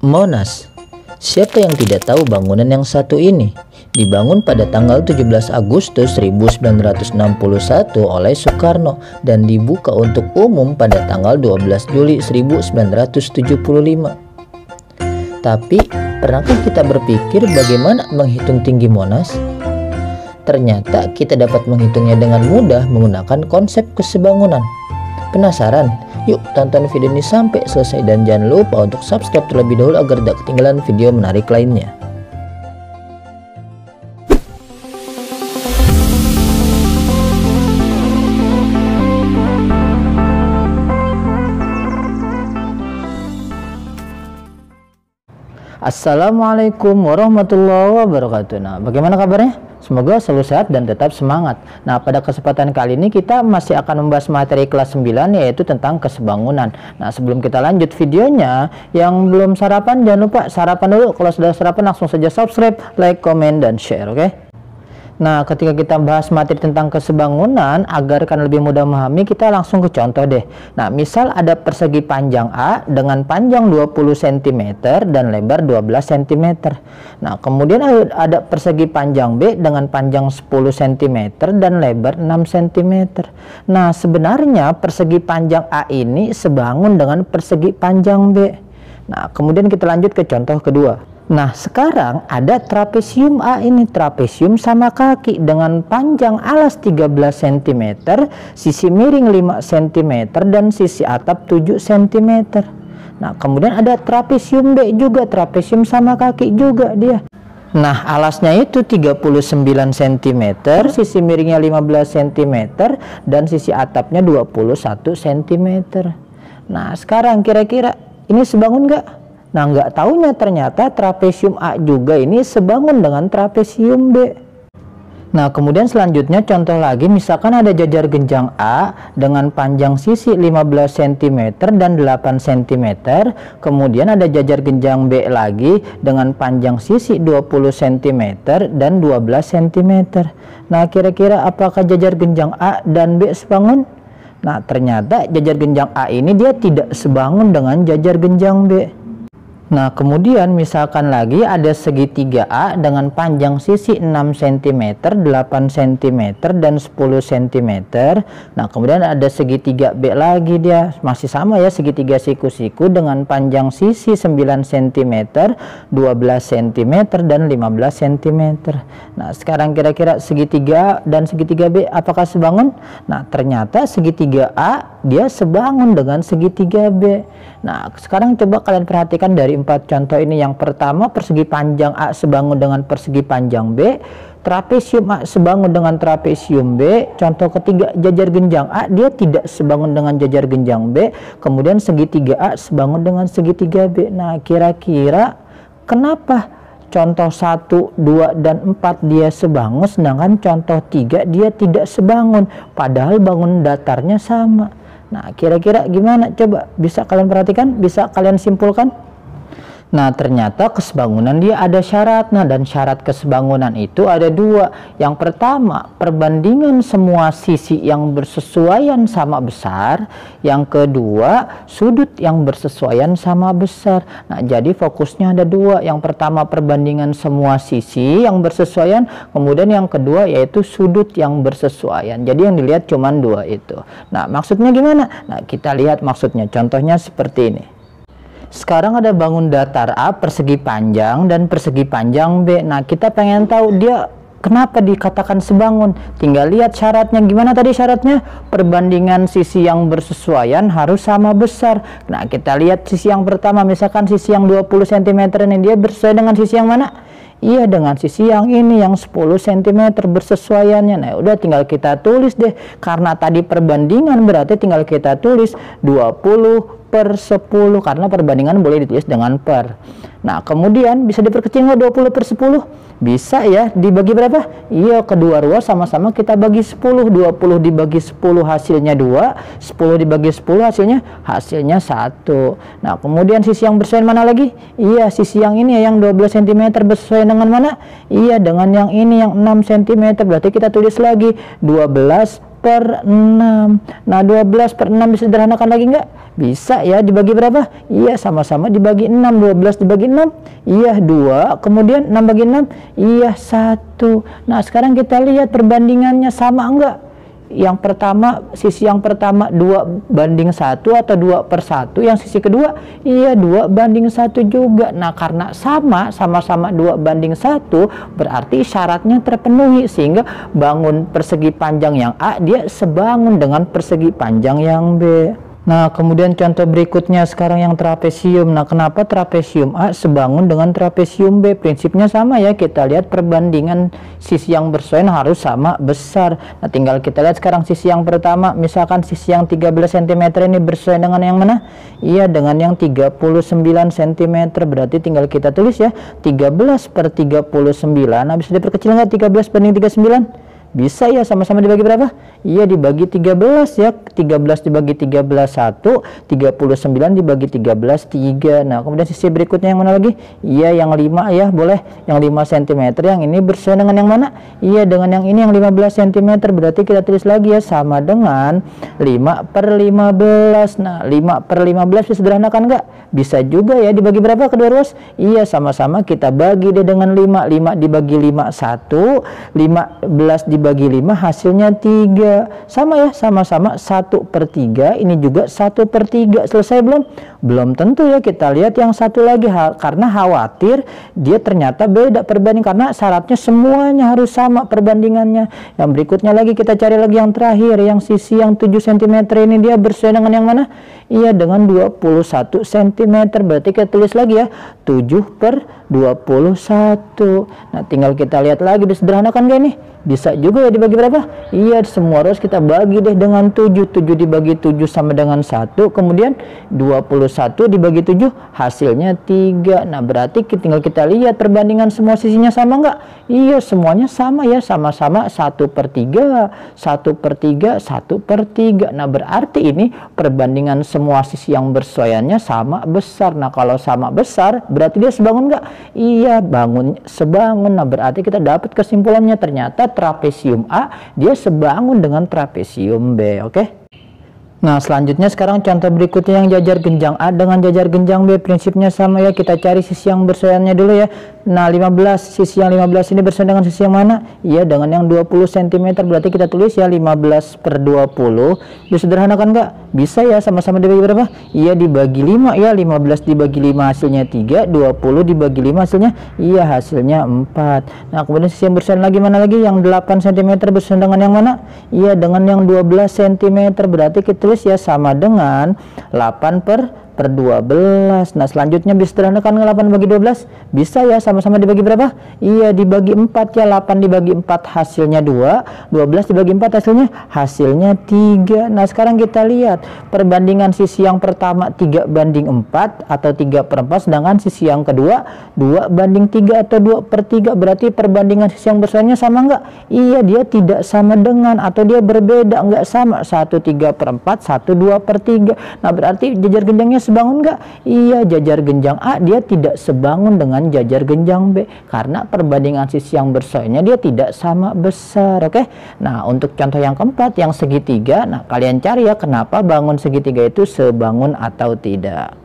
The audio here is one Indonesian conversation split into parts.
Monas. Siapa yang tidak tahu bangunan yang satu ini? Dibangun pada tanggal 17 Agustus 1961 oleh Soekarno dan dibuka untuk umum pada tanggal 12 Juli 1975. Tapi, pernahkah kita berpikir bagaimana menghitung tinggi Monas? Ternyata kita dapat menghitungnya dengan mudah menggunakan konsep kesebangunan. Penasaran? Yuk tonton video ini sampai selesai dan jangan lupa untuk subscribe terlebih dahulu agar tidak ketinggalan video menarik lainnya. Assalamualaikum warahmatullahi wabarakatuh. Nah, bagaimana kabarnya? Semoga selalu sehat dan tetap semangat. Nah, pada kesempatan kali ini kita masih akan membahas materi kelas 9 yaitu tentang kesebangunan. Nah, sebelum kita lanjut videonya, yang belum sarapan jangan lupa sarapan dulu. Kalau sudah sarapan langsung saja subscribe, like, comment, dan share, oke? Okay? Nah, ketika kita bahas materi tentang kesebangunan, agar kan lebih mudah memahami, kita langsung ke contoh deh. Nah, misal ada persegi panjang A dengan panjang 20 cm dan lebar 12 cm. Nah, kemudian ada persegi panjang B dengan panjang 10 cm dan lebar 6 cm. Nah, sebenarnya persegi panjang A ini sebangun dengan persegi panjang B. Nah, kemudian kita lanjut ke contoh kedua. Nah, sekarang ada trapesium A ini, trapesium sama kaki dengan panjang alas 13 cm, sisi miring 5 cm, dan sisi atap 7 cm. Nah, kemudian ada trapesium B juga, trapesium sama kaki juga dia. Nah, alasnya itu 39 cm, sisi miringnya 15 cm, dan sisi atapnya 21 cm. Nah, sekarang kira-kira ini sebangun nggak? Nah, nggak tahunya ternyata trapesium A juga ini sebangun dengan trapesium B. Nah, kemudian selanjutnya contoh lagi, misalkan ada jajar genjang A dengan panjang sisi 15 cm dan 8 cm. Kemudian ada jajar genjang B lagi dengan panjang sisi 20 cm dan 12 cm. Nah, kira-kira apakah jajar genjang A dan B sebangun? Nah, ternyata jajar genjang A ini dia tidak sebangun dengan jajar genjang B. Nah, kemudian misalkan lagi ada segitiga A dengan panjang sisi 6 cm, 8 cm, dan 10 cm. Nah, kemudian ada segitiga B lagi dia. Masih sama ya, segitiga siku-siku dengan panjang sisi 9 cm, 12 cm, dan 15 cm. Nah, sekarang kira-kira segitiga A dan segitiga B apakah sebangun? Nah, ternyata segitiga A dia sebangun dengan segitiga B. Nah, sekarang coba kalian perhatikan dari empat contoh ini. Yang pertama, persegi panjang A sebangun dengan persegi panjang B. Trapesium A sebangun dengan trapesium B. Contoh ketiga, jajar genjang A, dia tidak sebangun dengan jajar genjang B. Kemudian segitiga A sebangun dengan segitiga B. Nah, kira-kira kenapa contoh 1, 2, dan 4 dia sebangun, sedangkan contoh 3 dia tidak sebangun. Padahal bangun datarnya sama. Nah, kira-kira gimana? Coba bisa kalian perhatikan, bisa kalian simpulkan? Nah, ternyata kesebangunan dia ada syarat. Nah, dan syarat kesebangunan itu ada dua. Yang pertama, perbandingan semua sisi yang bersesuaian sama besar. Yang kedua, sudut yang bersesuaian sama besar. Nah, jadi fokusnya ada dua. Yang pertama, perbandingan semua sisi yang bersesuaian. Kemudian yang kedua, yaitu sudut yang bersesuaian. Jadi yang dilihat cuma dua itu. Nah, maksudnya gimana? Nah, kita lihat maksudnya. Contohnya seperti ini. Sekarang ada bangun datar A persegi panjang dan persegi panjang B. Nah, kita pengen tahu dia kenapa dikatakan sebangun. Tinggal lihat syaratnya. Gimana tadi syaratnya? Perbandingan sisi yang bersesuaian harus sama besar. Nah, kita lihat sisi yang pertama. Misalkan sisi yang 20 cm ini dia bersesuaian dengan sisi yang mana? Iya dengan sisi yang ini yang 10 cm bersesuaiannya. Nah, udah tinggal kita tulis deh. Karena tadi perbandingan berarti tinggal kita tulis 20 per 10 karena perbandingan boleh ditulis dengan per. Nah, kemudian bisa diperkecil nggak 20 per 10? Bisa ya, dibagi berapa? Iya, kedua ruas sama-sama kita bagi 10. 20 dibagi 10 hasilnya 2, 10 dibagi 10 hasilnya hasilnya 1. Nah, kemudian sisi yang bersesuaian mana lagi? Iya, sisi yang ini ya, yang 12 cm bersesuaian dengan mana? Iya, dengan yang ini yang 6 cm. Berarti kita tulis lagi 12 per 6 nah 12 per 6 bisa sederhanakan lagi enggak bisa ya dibagi berapa? Iya sama-sama dibagi 6 12 dibagi 6 iya 2 kemudian 6 bagi 6 iya 1 nah sekarang kita lihat perbandingannya sama enggak yang pertama sisi yang pertama dua banding satu atau dua per satu yang sisi kedua iya dua banding satu juga. Nah karena sama sama-sama dua banding satu berarti syaratnya terpenuhi sehingga bangun persegi panjang yang A dia sebangun dengan persegi panjang yang B Nah, kemudian contoh berikutnya sekarang yang trapesium. Nah, kenapa trapesium A sebangun dengan trapesium B? Prinsipnya sama ya, kita lihat perbandingan sisi yang bersoyan harus sama besar. Nah, tinggal kita lihat sekarang sisi yang pertama, misalkan sisi yang 13 cm ini bersoyan dengan yang mana? Iya, dengan yang 39 cm. Berarti tinggal kita tulis ya, 13 per 39. Nah, bisa diperkecil nggak 13 banding 39? Bisa ya sama-sama dibagi berapa? Iya dibagi 13 ya. 13 dibagi 13 1, 39 dibagi 13 3. Nah, kemudian sisi berikutnya yang mana lagi? Iya yang 5 ya, boleh. Yang 5 cm yang ini bersama dengan yang mana? Iya dengan yang ini yang 15 cm. Berarti kita tulis lagi ya sama dengan 5 per 15. Nah, 5 per 15 bisa sederhanakan enggak? Bisa juga ya dibagi berapa kedua ruas? Iya sama-sama kita bagi deh dengan 5. 5 dibagi 5 1, 15 dibagi dibagi 5 hasilnya 3 sama ya sama-sama 1 per 3 ini juga 1 per 3 selesai belum? Belum tentu ya kita lihat yang satu lagi karena khawatir dia ternyata beda perbanding karena syaratnya semuanya harus sama perbandingannya yang berikutnya lagi kita cari lagi yang terakhir yang sisi yang 7 cm ini dia bersesuaian dengan yang mana? iya dengan 21 cm berarti kita tulis lagi ya 7 per 21 nah tinggal kita lihat lagi disederhanakan gak nih bisa juga ya dibagi berapa? Iya, semua harus kita bagi deh dengan 7. 7 dibagi 7 sama dengan 1. Kemudian 21 dibagi 7 hasilnya 3. Nah, berarti tinggal kita lihat perbandingan semua sisinya sama enggak? Iya, semuanya sama ya. Sama-sama 1 per 3, 1 per 3, 1 per 3. Nah, berarti ini perbandingan semua sisi yang bersoyannya sama besar. Nah, kalau sama besar, berarti dia sebangun enggak? Iya, bangun sebangun. Nah, berarti kita dapat kesimpulannya ternyata trapesium A dia sebangun dengan trapesium B oke okay? Nah selanjutnya sekarang contoh berikutnya yang jajar genjang A. Dengan jajar genjang B prinsipnya sama ya. Kita cari sisi yang bersayannya dulu ya. Nah 15 sisi yang 15 ini bersama dengan sisi yang mana? Iya dengan yang 20 cm berarti kita tulis ya 15 per 20 disederhanakan nggak? Bisa ya sama-sama dibagi berapa? Iya dibagi 5 ya 15 dibagi 5 hasilnya 3 20 dibagi 5 hasilnya iya hasilnya 4 Nah kemudian sisi yang bersama lagi mana lagi? Yang 8 cm bersama dengan yang mana? Iya dengan yang 12 cm berarti kita tulis ya sama dengan 8 per per 12 nah selanjutnya bisa sederhanakan 8 bagi 12 bisa ya sama-sama dibagi berapa? Iya dibagi 4 ya. 8 dibagi 4 hasilnya 2 12 dibagi 4 hasilnya? Hasilnya 3 nah sekarang kita lihat perbandingan sisi yang pertama 3 banding 4 atau 3 per 4 sedangkan sisi yang kedua 2 banding 3 atau 2 per 3 berarti perbandingan sisi yang besarnya sama enggak iya dia tidak sama dengan atau dia berbeda. Enggak sama. 1 3 per 4 1 2 per 3 nah berarti jajar genjangnya sebangun nggak? Iya, jajar genjang A dia tidak sebangun dengan jajar genjang B karena perbandingan sisi yang bersoalnya dia tidak sama besar, oke? Nah, untuk contoh yang keempat yang segitiga, nah kalian cari ya kenapa bangun segitiga itu sebangun atau tidak.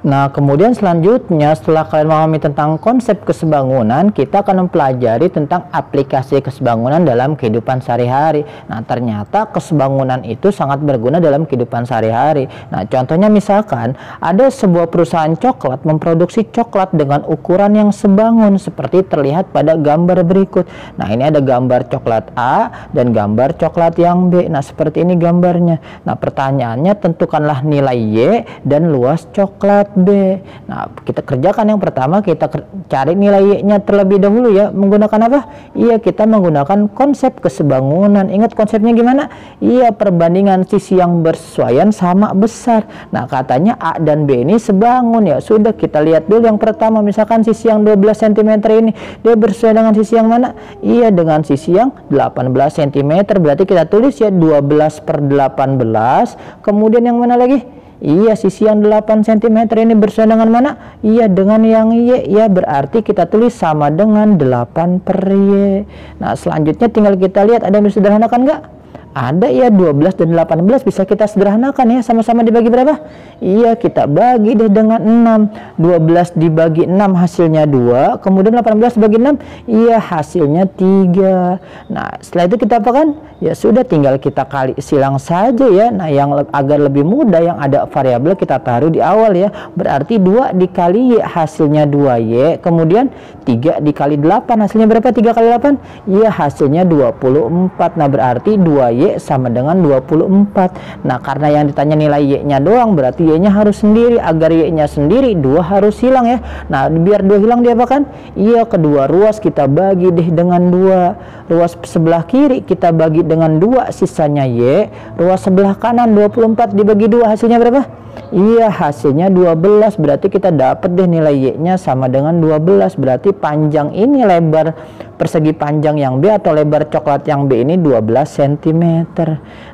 Nah, kemudian selanjutnya setelah kalian memahami tentang konsep kesebangunan, kita akan mempelajari tentang aplikasi kesebangunan dalam kehidupan sehari-hari. Nah, ternyata kesebangunan itu sangat berguna dalam kehidupan sehari-hari. Nah, contohnya misalkan ada sebuah perusahaan coklat memproduksi coklat dengan ukuran yang sebangun seperti terlihat pada gambar berikut. Nah, ini ada gambar coklat A dan gambar coklat yang B. Nah, seperti ini gambarnya. Nah, pertanyaannya tentukanlah nilai Y dan luas coklat B. Nah, kita kerjakan yang pertama, kita cari nilai Y-nya terlebih dahulu ya. Menggunakan apa? Iya, kita menggunakan konsep kesebangunan. Ingat konsepnya gimana? Iya, perbandingan sisi yang bersesuaian sama besar. Nah, katanya A dan B ini sebangun ya. Sudah kita lihat dulu yang pertama, misalkan sisi yang 12 cm ini, dia bersesuaian dengan sisi yang mana? Iya, dengan sisi yang 18 cm. Berarti kita tulis ya 12 per 18. Kemudian yang mana lagi? Iya, sisi yang 8 cm ini bersama dengan mana? Iya, dengan yang Y. Ya, berarti kita tulis sama dengan 8 per Y. Nah, selanjutnya tinggal kita lihat ada yang disederhanakan nggak? Ada ya 12 dan 18 bisa kita sederhanakan ya. Sama-sama dibagi berapa? Iya, kita bagi deh dengan 6. 12 dibagi 6 hasilnya 2. Kemudian 18 dibagi 6, iya hasilnya 3. Nah, setelah itu kita apa kan? Ya sudah tinggal kita kali silang saja ya. Nah, yang agar lebih mudah yang ada variabel kita taruh di awal ya. Berarti 2 dikali Y hasilnya 2Y. Kemudian 3 dikali 8 hasilnya berapa? 3 kali 8? Iya, hasilnya 24. Nah, berarti 2Y Y sama dengan 24 nah karena yang ditanya nilai Y nya doang berarti Y nya harus sendiri. Agar Y nya sendiri dua harus hilang ya. Nah biar dua hilang dia kan? Iya kedua ruas kita bagi deh dengan dua. Ruas sebelah kiri kita bagi dengan dua sisanya Y. Ruas sebelah kanan 24 dibagi dua hasilnya berapa? Iya hasilnya 12 berarti kita dapat deh nilai Y nya sama dengan 12 berarti panjang ini lebar persegi panjang yang B atau lebar coklat yang B ini 12 cm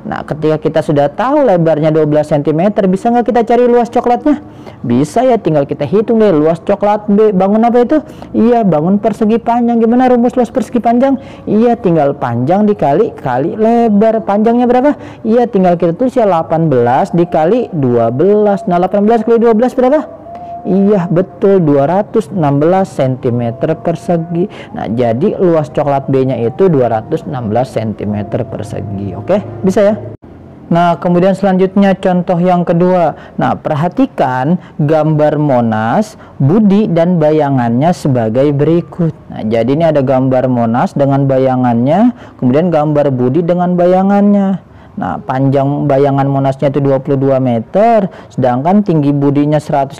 nah ketika kita sudah tahu lebarnya 12 cm bisa nggak kita cari luas coklatnya? Bisa ya tinggal kita hitung deh luas coklat B bangun apa itu? Iya bangun persegi panjang. Gimana rumus luas persegi panjang? Iya tinggal panjang dikali kali lebar. Panjangnya berapa? Iya tinggal kita tulis ya 18 dikali 12 12 nah 18 kali 12 berapa Iya betul 216 cm persegi Nah jadi luas coklat B nya itu 216 cm persegi Oke bisa ya Nah, kemudian selanjutnya contoh yang kedua. Nah, perhatikan gambar Monas, Budi dan bayangannya sebagai berikut. Nah, jadi ini ada gambar Monas dengan bayangannya, kemudian gambar Budi dengan bayangannya. Nah, panjang bayangan Monasnya itu 22 meter, sedangkan tinggi budinya 150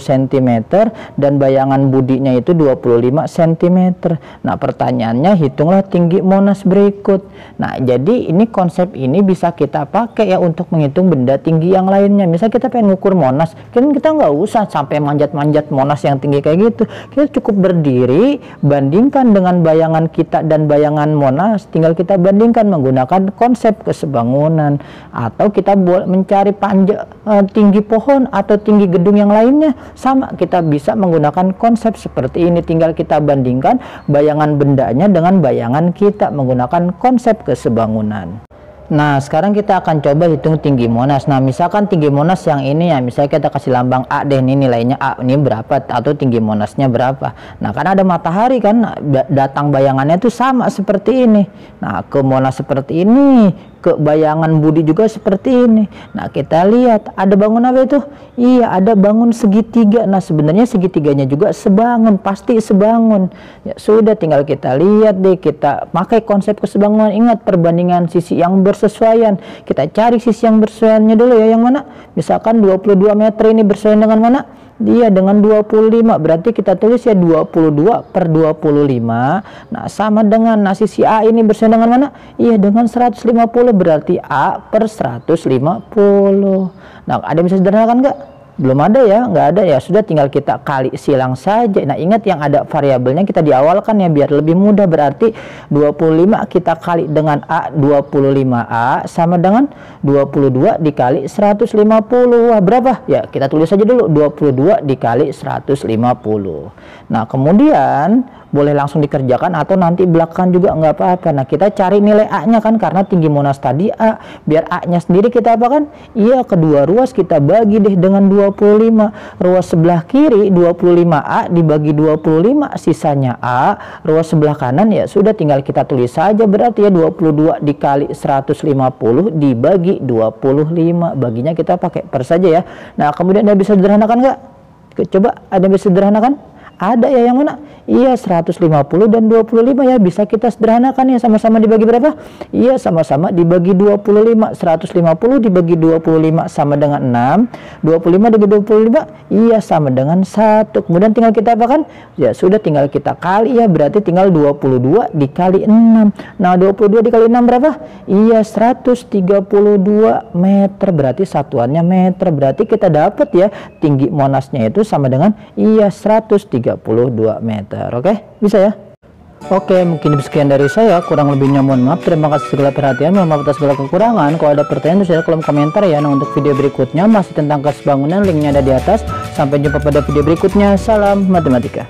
cm dan bayangan budinya itu 25 cm. Nah, pertanyaannya hitunglah tinggi Monas berikut. Nah, jadi ini konsep ini bisa kita pakai ya untuk menghitung benda tinggi yang lainnya. Misal kita pengen ngukur Monas, kan kita nggak usah sampai manjat-manjat Monas yang tinggi kayak gitu. Kita cukup berdiri, bandingkan dengan bayangan kita dan bayangan Monas, tinggal kita bandingkan menggunakan konsep kesebangun bangunan atau kita boleh mencari panjang uh, tinggi pohon atau tinggi gedung yang lainnya sama kita bisa menggunakan konsep seperti ini tinggal kita bandingkan bayangan bendanya dengan bayangan kita menggunakan konsep kesebangunan Nah, sekarang kita akan coba hitung tinggi Monas. Nah, misalkan tinggi Monas yang ini ya, misalnya kita kasih lambang A deh, ini nilainya A, ini berapa atau tinggi Monasnya berapa. Nah, karena ada matahari kan, datang bayangannya itu sama seperti ini. Nah, ke Monas seperti ini, ke bayangan Budi juga seperti ini. Nah, kita lihat ada bangun apa itu? Iya, ada bangun segitiga. Nah, sebenarnya segitiganya juga sebangun, pasti sebangun. Ya sudah tinggal kita lihat deh, kita pakai konsep kesebangunan. Ingat perbandingan sisi yang bersesuaian. Kita cari sisi yang bersesuaiannya dulu ya, yang mana? Misalkan 22 meter ini bersesuaian dengan mana? Dia dengan 25 berarti kita tulis ya 22 per 25 nah sama dengan nasi si A ini bersama dengan mana? Iya dengan 150 berarti A per 150 nah ada yang bisa sederhanakan enggak belum ada ya nggak ada ya. Sudah tinggal kita kali silang saja. Nah ingat yang ada variabelnya kita diawalkan ya biar lebih mudah. Berarti 25 kita kali dengan A 25A sama dengan 22 dikali 150 wah berapa? Ya kita tulis saja dulu. 22 dikali 150 nah kemudian boleh langsung dikerjakan atau nanti belakang juga nggak apa-apa. Nah kita cari nilai A nya kan karena tinggi monas tadi A biar A nya sendiri kita apa kan? Iya kedua ruas kita bagi deh dengan 25 ruas sebelah kiri 25A dibagi 25 sisanya A. Ruas sebelah kanan ya sudah tinggal kita tulis saja berarti ya 22 dikali 150 dibagi 25 baginya kita pakai per saja ya. Nah kemudian ada bisa sederhanakan nggak? Coba ada bisa sederhanakan? Ada ya yang mana? Iya 150 dan 25 ya. Bisa kita sederhanakan ya. Sama-sama dibagi berapa? Iya sama-sama dibagi 25 150 dibagi 25 sama dengan 6 25 dibagi 25 iya sama dengan 1 kemudian tinggal kita apa kan? Ya sudah tinggal kita kali ya. Berarti tinggal 22 dikali 6 nah 22 dikali 6 berapa? Iya 132 meter. Berarti satuannya meter. Berarti kita dapat ya. Tinggi monasnya itu sama dengan iya 132 32 oke bisa ya Oke, mungkin sekian dari saya. Kurang lebihnya mohon maaf. Terima kasih segala perhatian. Mohon maaf atas segala kekurangan. Kalau ada pertanyaan, tulis kolom komentar ya. Nah, untuk video berikutnya masih tentang kasus bangunan, linknya ada di atas. Sampai jumpa pada video berikutnya. Salam matematika.